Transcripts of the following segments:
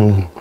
Угу.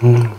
Mm.